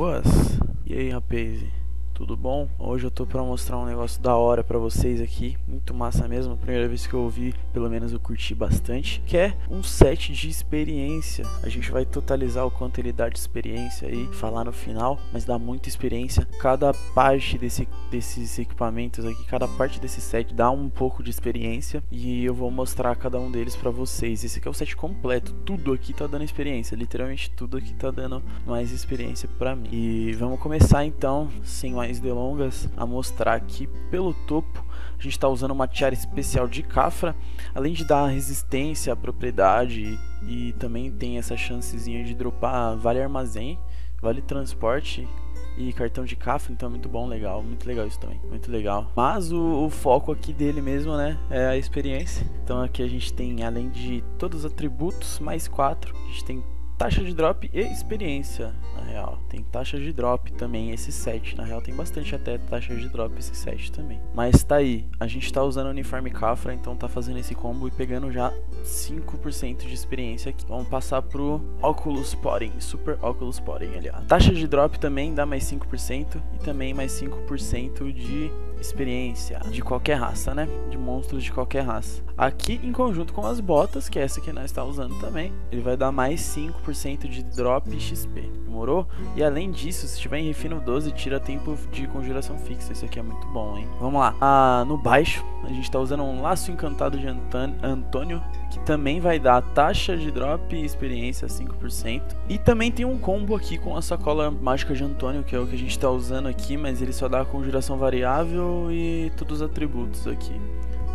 Boas! E aí, rapaz? Tudo bom? Hoje eu tô pra mostrar um negócio da hora pra vocês aqui, muito massa mesmo, primeira vez que eu ouvi, pelo menos eu curti bastante, que é um set de experiência. A gente vai totalizar o quanto ele dá de experiência aí, falar no final, mas dá muita experiência. Cada parte desse, desses equipamentos aqui, cada parte desse set dá um pouco de experiência e eu vou mostrar cada um deles pra vocês. Esse aqui é o set completo, tudo aqui tá dando experiência, literalmente tudo aqui tá dando mais experiência pra mim. E vamos começar então, sem mais mais delongas a mostrar aqui pelo topo a gente está usando uma tiara especial de cafra, além de dar resistência à propriedade e, e também tem essa chancezinha de dropar vale armazém, vale transporte e cartão de cafra, então é muito bom, legal, muito legal isso também, muito legal. Mas o, o, foco aqui dele mesmo, né, é a experiência. Então aqui a gente tem, além de todos os atributos, mais quatro, a gente tem taxa de drop e experiência, na real. Tem taxa de drop também esse set, na real tem bastante até taxa de drop esse set também. Mas tá aí, a gente tá usando o uniforme Cafra, então tá fazendo esse combo e pegando já 5% de experiência aqui. Vamos passar pro Oculus Potting, Super Oculus Potting ali, ó. Taxa de drop também dá mais 5% e também mais 5% de experiência de qualquer raça, né? De monstros de qualquer raça. Aqui em conjunto com as botas, que é essa que nós está usando também, ele vai dar mais 5% de drop XP. Demorou? E além disso, se estiver em refino 12, tira tempo de conjuração fixa. Isso aqui é muito bom, hein? Vamos lá. Ah, no baixo, a gente está usando um laço encantado de Antônio que também vai dar taxa de drop e experiência 5%. E também tem um combo aqui com a sacola mágica de Antônio, que é o que a gente está usando aqui, mas ele só dá conjuração variável e todos os atributos aqui.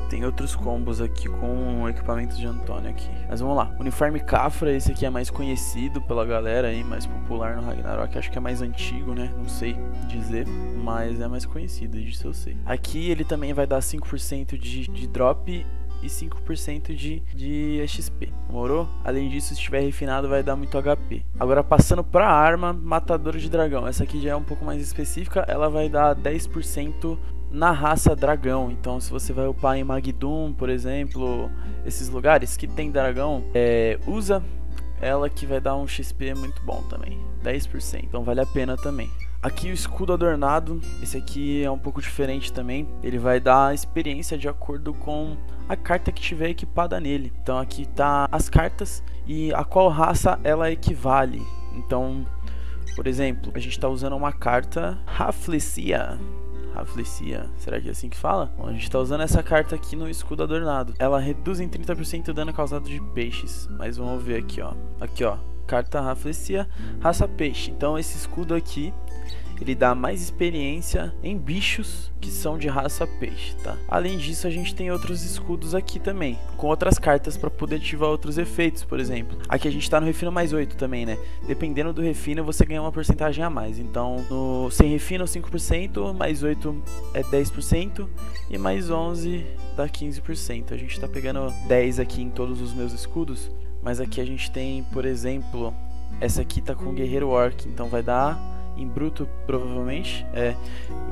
Tem outros combos aqui com equipamentos de Antônio aqui. Mas vamos lá. Uniforme Cafra, esse aqui é mais conhecido pela galera aí, mais popular no Ragnarok. Acho que é mais antigo, né? Não sei dizer, mas é mais conhecido, disso eu sei. Aqui ele também vai dar 5% de, de drop e 5% de, de XP. Demorou? Além disso, se estiver refinado, vai dar muito HP. Agora, passando para a arma, Matador de Dragão. Essa aqui já é um pouco mais específica. Ela vai dar 10% na raça dragão. Então, se você vai upar em Magdum, por exemplo, esses lugares que tem dragão, é, usa ela que vai dar um XP muito bom também, 10%. Então, vale a pena também. Aqui o escudo adornado, esse aqui é um pouco diferente também. Ele vai dar experiência de acordo com a carta que tiver equipada nele. Então aqui tá as cartas e a qual raça ela equivale. Então, por exemplo, a gente está usando uma carta Raflecia. Raflecia, será que é assim que fala? Bom, a gente está usando essa carta aqui no escudo adornado. Ela reduz em 30% o dano causado de peixes. Mas vamos ver aqui, ó. Aqui, ó. Carta Raflecia, raça peixe. Então esse escudo aqui ele dá mais experiência em bichos que são de raça peixe, tá? Além disso, a gente tem outros escudos aqui também, com outras cartas para poder ativar outros efeitos, por exemplo. Aqui a gente tá no refino mais 8 também, né? Dependendo do refino, você ganha uma porcentagem a mais. Então, no sem refino 5%, mais 8 é 10% e mais 11 dá 15%. A gente tá pegando 10 aqui em todos os meus escudos, mas aqui a gente tem, por exemplo, essa aqui tá com Guerreiro Orc, então vai dar em bruto, provavelmente. É,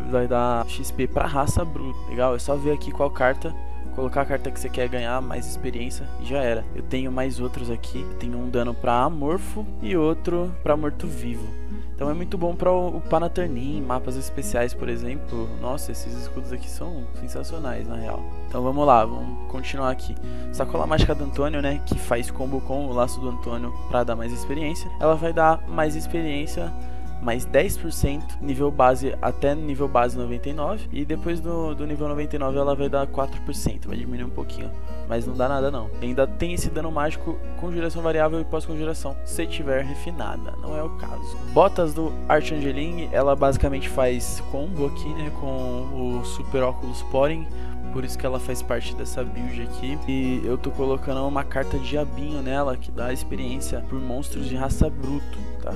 vai dar XP pra raça bruto. Legal, é só ver aqui qual carta. Colocar a carta que você quer ganhar, mais experiência e já era. Eu tenho mais outros aqui. Eu tenho um dano pra amorfo e outro pra morto-vivo. Então é muito bom para o Panaternin, mapas especiais, por exemplo. Nossa, esses escudos aqui são sensacionais, na real. Então vamos lá, vamos continuar aqui. Sacola mágica do Antônio, né, que faz combo com o laço do Antônio para dar mais experiência. Ela vai dar mais experiência mais 10% nível base até nível base 99 e depois do, do nível 99 ela vai dar 4%, vai diminuir um pouquinho, mas não dá nada não. Ainda tem esse dano mágico conjuração variável e pós-conjuração, se tiver refinada, não é o caso. Botas do Archangeling, ela basicamente faz combo aqui, né, com o Super Oculus Poring, por isso que ela faz parte dessa build aqui. E eu tô colocando uma carta diabinho nela que dá experiência por monstros de raça bruto, tá?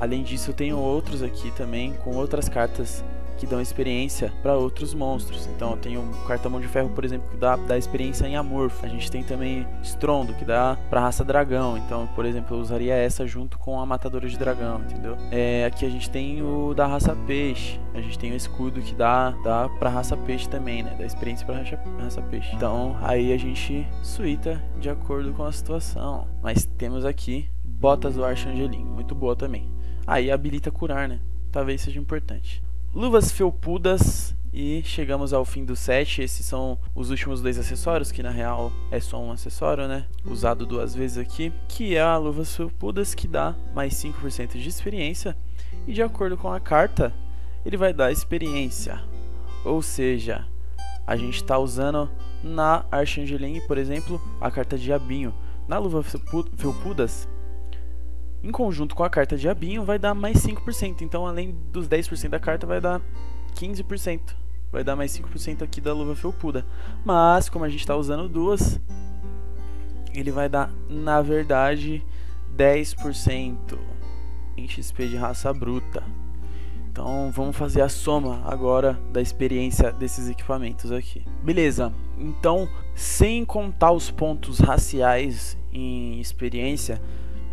Além disso, eu tenho outros aqui também com outras cartas que dão experiência para outros monstros. Então eu tenho carta mão de ferro, por exemplo, que dá, dá experiência em amorfo. A gente tem também estrondo, que dá para raça dragão. Então, por exemplo, eu usaria essa junto com a matadora de dragão, entendeu? É, aqui a gente tem o da raça peixe. A gente tem o escudo que dá, dá pra raça peixe também, né? Dá experiência pra raça, raça peixe. Então aí a gente suíta de acordo com a situação. Mas temos aqui botas do Archangelim, muito boa também. Aí habilita curar, né? Talvez seja importante. Luvas felpudas e chegamos ao fim do set. Esses são os últimos dois acessórios, que na real é só um acessório, né? Usado duas vezes aqui. Que é a luvas felpudas, que dá mais 5% de experiência. E de acordo com a carta, ele vai dar experiência. Ou seja, a gente está usando na Archangeline, por exemplo, a carta Diabinho. Na luva felpudas, em conjunto com a carta Diabinho, vai dar mais 5%. Então, além dos 10% da carta, vai dar 15%. Vai dar mais 5% aqui da luva felpuda. Mas, como a gente está usando duas, ele vai dar, na verdade, 10% em XP de raça bruta. Então vamos fazer a soma agora da experiência desses equipamentos aqui. Beleza, então sem contar os pontos raciais em experiência,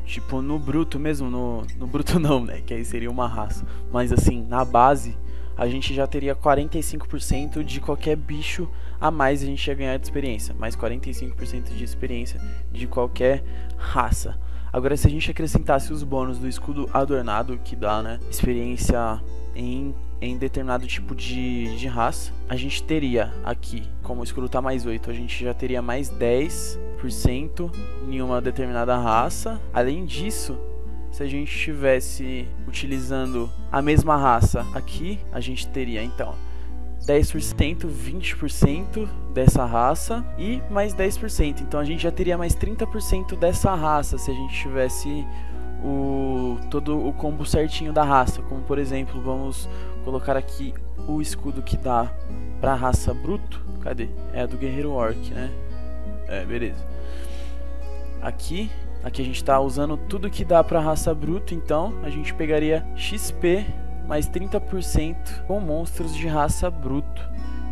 tipo no bruto mesmo, no, no bruto não, né? Que aí seria uma raça. Mas assim, na base, a gente já teria 45% de qualquer bicho a mais a gente ia ganhar de experiência. Mais 45% de experiência de qualquer raça. Agora, se a gente acrescentasse os bônus do escudo adornado, que dá, né? Experiência em, em determinado tipo de, de raça, a gente teria aqui, como o escudo tá mais 8, a gente já teria mais 10% em uma determinada raça. Além disso, se a gente estivesse utilizando a mesma raça aqui, a gente teria então 10%, 20% dessa raça e mais 10%. Então a gente já teria mais 30% dessa raça se a gente tivesse o todo o combo certinho da raça, como por exemplo, vamos colocar aqui o escudo que dá para a raça bruto. Cadê? É a do guerreiro orc, né? É, beleza. Aqui Aqui a gente está usando tudo que dá para raça bruto, então a gente pegaria XP mais 30% com monstros de raça bruto.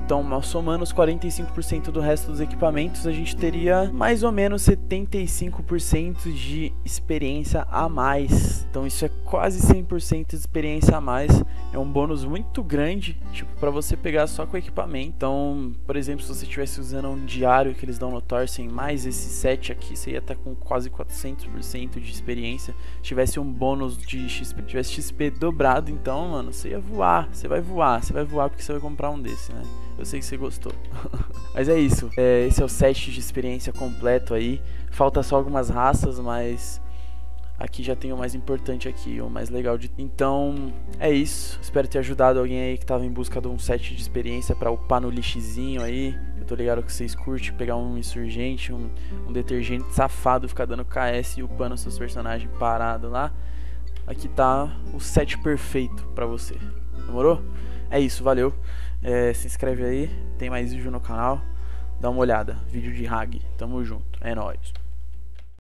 Então, somando os 45% do resto dos equipamentos, a gente teria mais ou menos 75% de experiência a mais. Então, isso é quase 100% de experiência a mais. É um bônus muito grande, tipo, para você pegar só com o equipamento. Então, por exemplo, se você estivesse usando um diário que eles dão no Torsen, mais esse set aqui, você ia estar tá com quase 400% de experiência. Se tivesse um bônus de XP, tivesse XP dobrado, então, mano, você ia voar. Você vai voar, você vai voar porque você vai comprar um desse, né? Eu sei que você gostou. mas é isso. É, esse é o set de experiência completo aí. Falta só algumas raças, mas aqui já tem o mais importante aqui, o mais legal de. Então é isso. Espero ter ajudado alguém aí que tava em busca de um set de experiência para upar no lixezinho aí. Eu tô ligado que vocês curtem pegar um insurgente, um, um detergente safado, ficar dando KS e upando seus personagens parado lá. Aqui tá o set perfeito para você. Demorou? É isso, valeu. É, se inscreve aí, tem mais vídeo no canal. Dá uma olhada, vídeo de Hag. Tamo junto, é nóis.